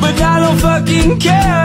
But I don't fucking care,